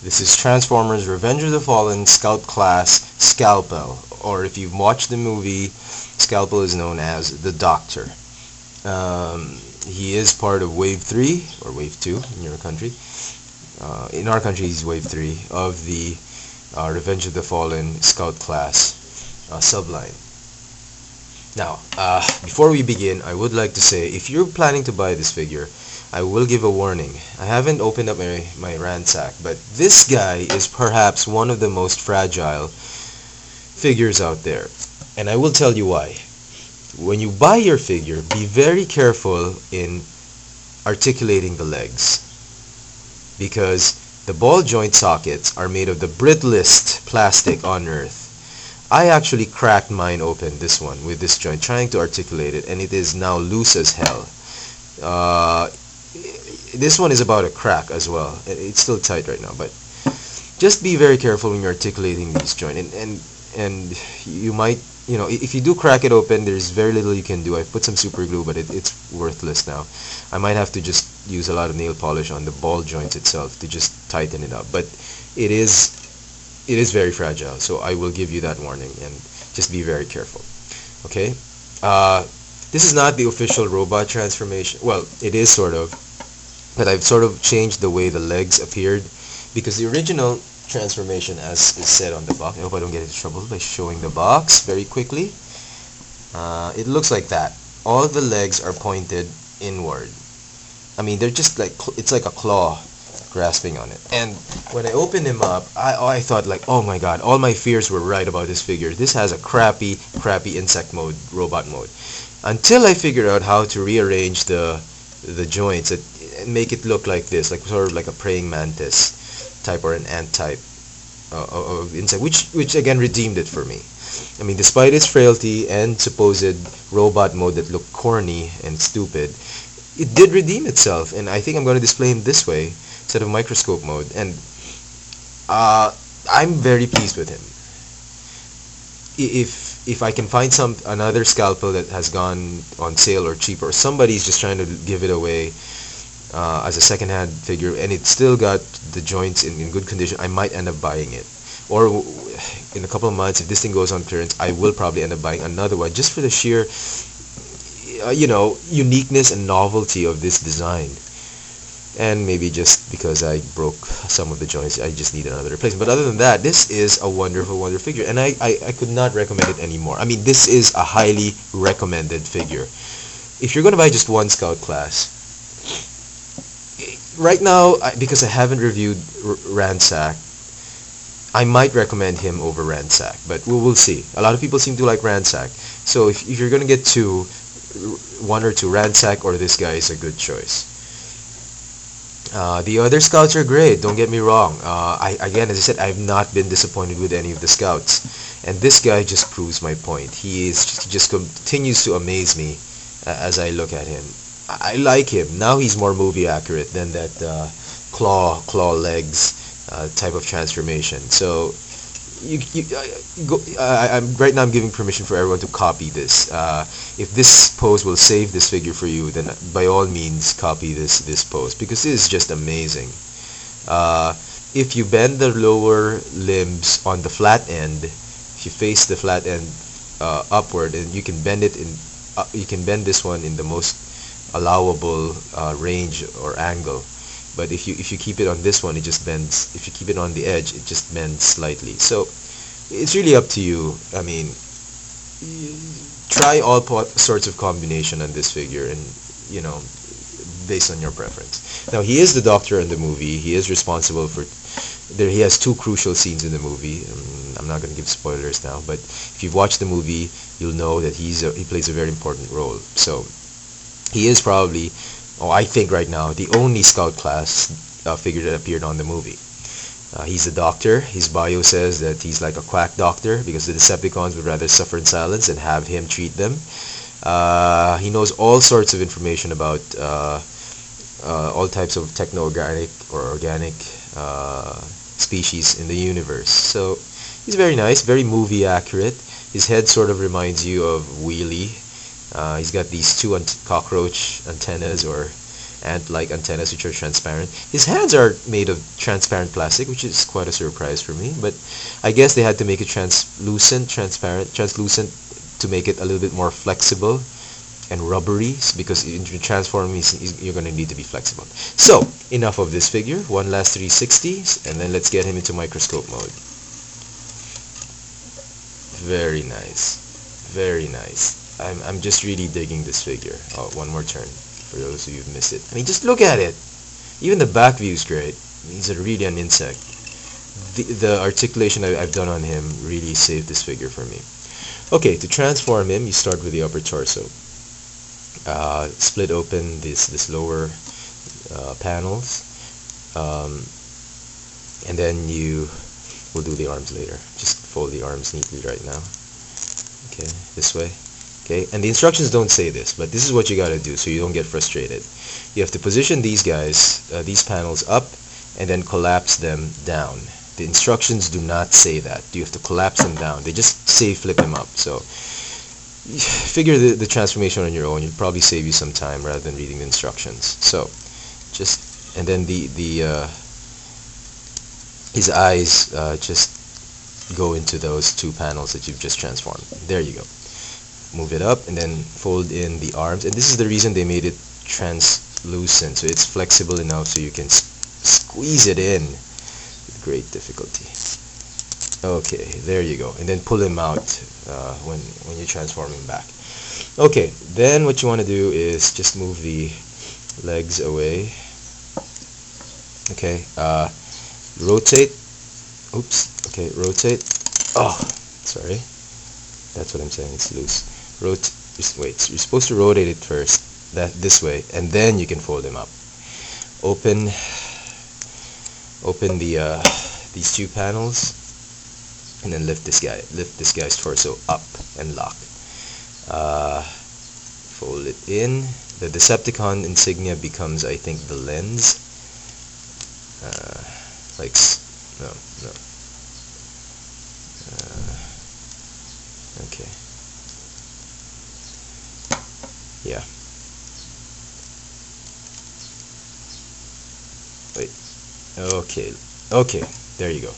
This is Transformers Revenge of the Fallen Scout Class Scalpel, or if you've watched the movie, Scalpel is known as the Doctor. Um, he is part of Wave 3, or Wave 2 in your country. Uh, in our country, he's Wave 3 of the uh, Revenge of the Fallen Scout Class uh, subline. Now, uh, before we begin, I would like to say, if you're planning to buy this figure, I will give a warning. I haven't opened up my, my ransack, but this guy is perhaps one of the most fragile figures out there. And I will tell you why. When you buy your figure, be very careful in articulating the legs. Because the ball joint sockets are made of the brittlest plastic on earth. I actually cracked mine open, this one, with this joint, trying to articulate it, and it is now loose as hell. Uh, this one is about a crack as well. It's still tight right now, but just be very careful when you're articulating these joints. And, and, and you might, you know, if you do crack it open, there's very little you can do. I put some super glue, but it, it's worthless now. I might have to just use a lot of nail polish on the ball joints itself to just tighten it up. But it is, it is very fragile, so I will give you that warning and just be very careful. Okay? Uh, this is not the official robot transformation. Well, it is sort of, but I've sort of changed the way the legs appeared because the original transformation as is said on the box, I hope I don't get into trouble by showing the box very quickly. Uh, it looks like that. All the legs are pointed inward. I mean, they're just like, it's like a claw grasping on it. And when I opened him up, I, I thought like, oh my god, all my fears were right about this figure. This has a crappy, crappy insect mode, robot mode until I figured out how to rearrange the the joints and make it look like this, like sort of like a praying mantis type or an ant type uh, of insect, which which again redeemed it for me. I mean, despite its frailty and supposed robot mode that looked corny and stupid, it did redeem itself, and I think I'm going to display him this way instead of microscope mode, and uh, I'm very pleased with him. If if I can find some another scalpel that has gone on sale or cheap or somebody's just trying to give it away uh, as a second-hand figure and it's still got the joints in, in good condition, I might end up buying it. Or in a couple of months, if this thing goes on clearance, I will probably end up buying another one just for the sheer, uh, you know, uniqueness and novelty of this design and maybe just because I broke some of the joints I just need another replacement. But other than that this is a wonderful wonderful figure. And I, I, I could not recommend it anymore. I mean this is a highly recommended figure. If you're gonna buy just one scout class eh, right now because I haven't reviewed Ransack I might recommend him over Ransack but we will see. A lot of people seem to like Ransack. So if, if you're gonna get two one or two Ransack or this guy is a good choice uh, the other scouts are great. Don't get me wrong. Uh, I again, as I said, I've not been disappointed with any of the scouts, and this guy just proves my point. He is just, just continues to amaze me uh, as I look at him. I, I, like him now. He's more movie accurate than that uh, claw claw legs uh, type of transformation. So you, you uh, go, I, am right now I'm giving permission for everyone to copy this. Uh, if this pose will save this figure for you, then by all means copy this this pose because it is just amazing. Uh, if you bend the lower limbs on the flat end, if you face the flat end uh, upward, and you can bend it in, uh, you can bend this one in the most allowable uh, range or angle but if you if you keep it on this one it just bends. If you keep it on the edge it just bends slightly. So it's really up to you. I mean try all sorts of combination on this figure and you know based on your preference. Now he is the doctor in the movie. He is responsible for there he has two crucial scenes in the movie. Um, I'm not going to give spoilers now but if you've watched the movie you'll know that he's a, he plays a very important role. So he is probably oh, I think right now, the only Scout class uh, figure that appeared on the movie. Uh, he's a doctor. His bio says that he's like a quack doctor because the Decepticons would rather suffer in silence and have him treat them. Uh, he knows all sorts of information about uh, uh, all types of techno-organic or organic uh, species in the universe. So he's very nice, very movie accurate. His head sort of reminds you of Wheelie uh, he's got these two cockroach antennas or ant-like antennas which are transparent. His hands are made of transparent plastic, which is quite a surprise for me. But I guess they had to make it translucent, transparent, translucent to make it a little bit more flexible and rubbery because in transforming you're going to need to be flexible. So enough of this figure. One last 360 and then let's get him into microscope mode. Very nice. Very nice. I'm, I'm just really digging this figure. Oh, one more turn for those of you who've missed it. I mean, just look at it. Even the back view is great. He's a really an insect. The, the articulation I, I've done on him really saved this figure for me. Okay, to transform him, you start with the upper torso. Uh, split open this this lower uh, panels, um, and then you will do the arms later. Just fold the arms neatly right now. Okay, this way. Okay, and the instructions don't say this, but this is what you got to do so you don't get frustrated. You have to position these guys, uh, these panels up, and then collapse them down. The instructions do not say that. You have to collapse them down. They just say flip them up. So figure the, the transformation on your own. It'll probably save you some time rather than reading the instructions. So just, and then the, the uh, his eyes uh, just go into those two panels that you've just transformed. There you go move it up and then fold in the arms. And this is the reason they made it translucent. So it's flexible enough so you can squeeze it in with great difficulty. Okay there you go. And then pull them out uh, when when you transform them back. Okay then what you want to do is just move the legs away. Okay uh, rotate. Oops okay rotate. Oh sorry. That's what I'm saying it's loose rot wait you're supposed to rotate it first that this way and then you can fold them up. Open open the uh, these two panels and then lift this guy lift this guy's torso up and lock. Uh, fold it in. The Decepticon insignia becomes I think the lens. Uh, like no no. Uh, okay yeah. Wait. Okay. Okay. There you go.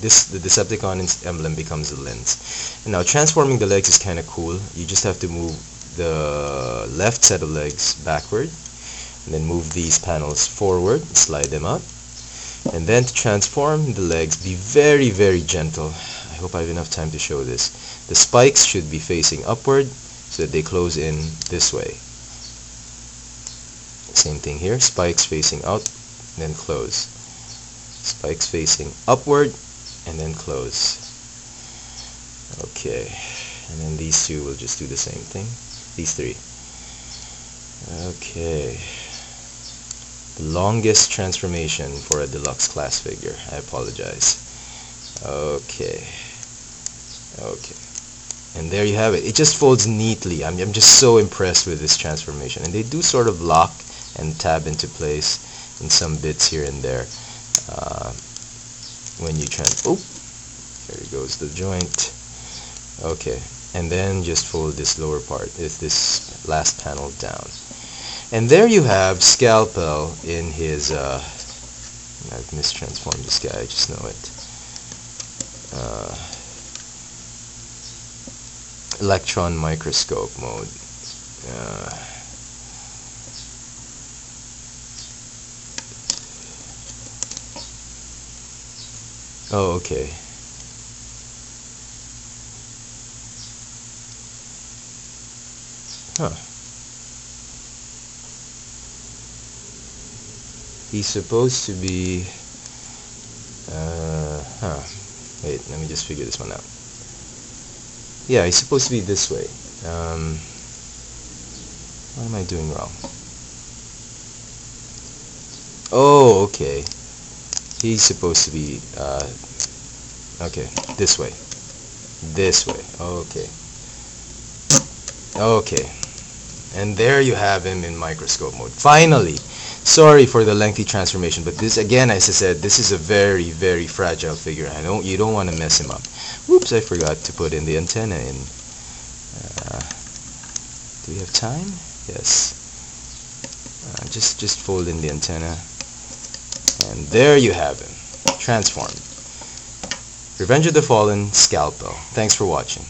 This the Decepticon emblem becomes a lens. And now transforming the legs is kind of cool. You just have to move the left set of legs backward and then move these panels forward, slide them up. And then to transform the legs, be very, very gentle. I hope I have enough time to show this. The spikes should be facing upward so that they close in this way. Same thing here, spikes facing out, then close. Spikes facing upward, and then close. Okay, and then these two will just do the same thing. These three. Okay. The longest transformation for a deluxe class figure. I apologize. Okay. Okay. And there you have it. It just folds neatly. I'm, I'm just so impressed with this transformation. And they do sort of lock and tab into place in some bits here and there. Uh, when you trans... Oh! There goes the joint. Okay. And then just fold this lower part, is this last panel down. And there you have Scalpel in his... Uh, I've mistransformed this guy, I just know it. Uh, electron microscope mode. Uh, oh, okay. Huh. He's supposed to be... Uh, huh. Wait, let me just figure this one out. Yeah, it's supposed to be this way. Um, what am I doing wrong? Oh, okay. He's supposed to be, uh, okay, this way. This way. Okay. Okay. And there you have him in microscope mode. Finally! Sorry for the lengthy transformation, but this, again, as I said, this is a very, very fragile figure. I don't, you don't want to mess him up. Whoops, I forgot to put in the antenna in. Uh, do we have time? Yes. Uh, just just fold in the antenna, and there you have him, transformed. Revenge of the Fallen Scalpel. Thanks for watching.